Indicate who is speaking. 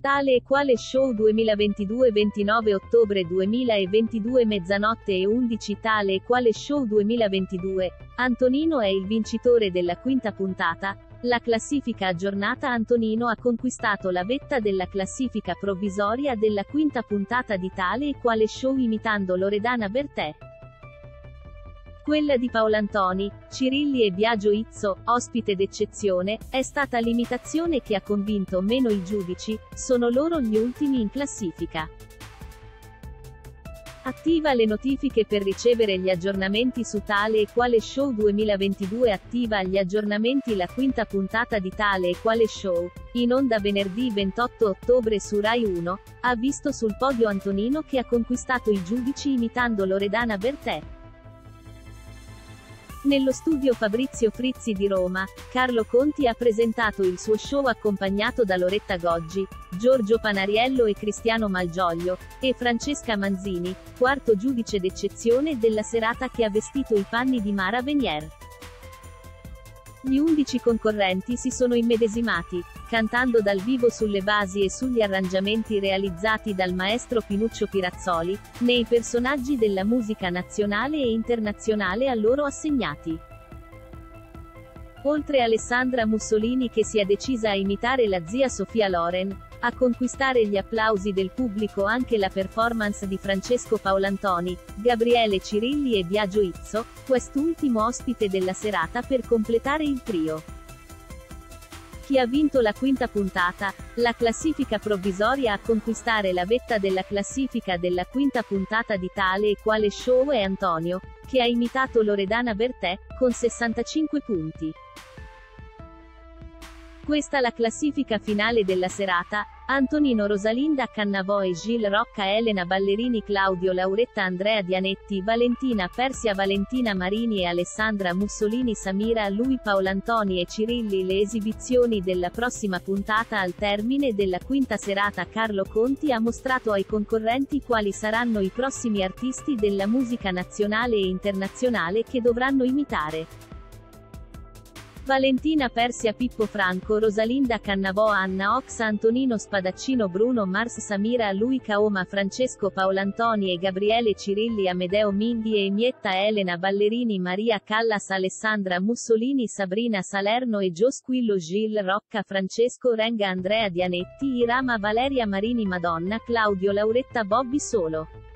Speaker 1: Tale e quale show 2022 29 ottobre 2022 mezzanotte e 11 Tale e quale show 2022. Antonino è il vincitore della quinta puntata. La classifica aggiornata Antonino ha conquistato la vetta della classifica provvisoria della quinta puntata di Tale e quale show imitando Loredana Bertè. Quella di Paolantoni, Cirilli e Biagio Izzo, ospite d'eccezione, è stata l'imitazione che ha convinto meno i giudici, sono loro gli ultimi in classifica. Attiva le notifiche per ricevere gli aggiornamenti su Tale e Quale Show 2022 Attiva gli aggiornamenti La quinta puntata di Tale e Quale Show, in onda venerdì 28 ottobre su Rai 1, ha visto sul podio Antonino che ha conquistato i giudici imitando Loredana Bertè. Nello studio Fabrizio Frizzi di Roma, Carlo Conti ha presentato il suo show accompagnato da Loretta Goggi, Giorgio Panariello e Cristiano Malgioglio, e Francesca Manzini, quarto giudice d'eccezione della serata che ha vestito i panni di Mara Venier. Gli undici concorrenti si sono immedesimati, cantando dal vivo sulle basi e sugli arrangiamenti realizzati dal maestro Pinuccio Pirazzoli, nei personaggi della musica nazionale e internazionale a loro assegnati. Oltre Alessandra Mussolini che si è decisa a imitare la zia Sofia Loren, a conquistare gli applausi del pubblico anche la performance di Francesco Paolantoni, Gabriele Cirilli e Biagio Izzo, quest'ultimo ospite della serata per completare il trio. Chi ha vinto la quinta puntata, la classifica provvisoria a conquistare la vetta della classifica della quinta puntata di tale e quale show è Antonio, che ha imitato Loredana Bertè, con 65 punti. Questa la classifica finale della serata, Antonino Rosalinda Cannavò e Gilles Rocca Elena Ballerini Claudio Lauretta Andrea Dianetti Valentina Persia Valentina Marini e Alessandra Mussolini Samira Lui Paolantoni e Cirilli. Le esibizioni della prossima puntata al termine della quinta serata. Carlo Conti ha mostrato ai concorrenti quali saranno i prossimi artisti della musica nazionale e internazionale che dovranno imitare. Valentina Persia Pippo Franco Rosalinda Cannavò Anna Ox Antonino Spadaccino Bruno Mars Samira Lui Kaoma Francesco Paolantoni e Gabriele Cirilli Amedeo Mindi e Emietta Elena Ballerini Maria Callas Alessandra Mussolini Sabrina Salerno e Gio Squillo Gil Rocca Francesco Renga Andrea Dianetti Irama Valeria Marini Madonna Claudio Lauretta Bobby Solo